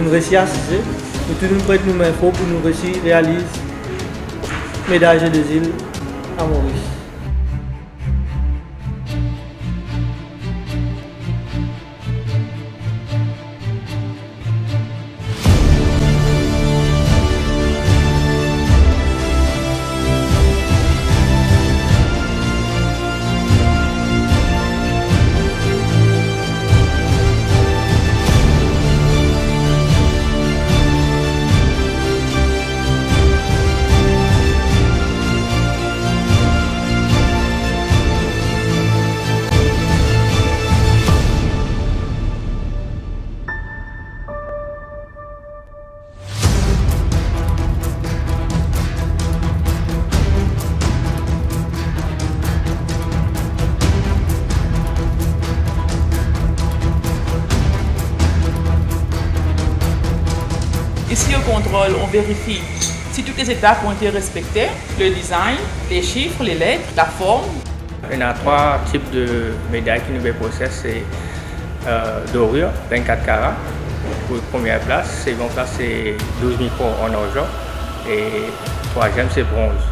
nous réussissons à assister. Nous prêts nous mettre pour nous réussir réaliser médaille des îles à Maurice. Ici, au contrôle, on vérifie si toutes les étapes ont été respectées, le design, les chiffres, les lettres, la forme. Il y a trois types de médailles qui nous possèdent. C'est euh, dorure, 24 carats pour première place. Seconde place, c'est 12 000 en argent. Et troisième, c'est bronze.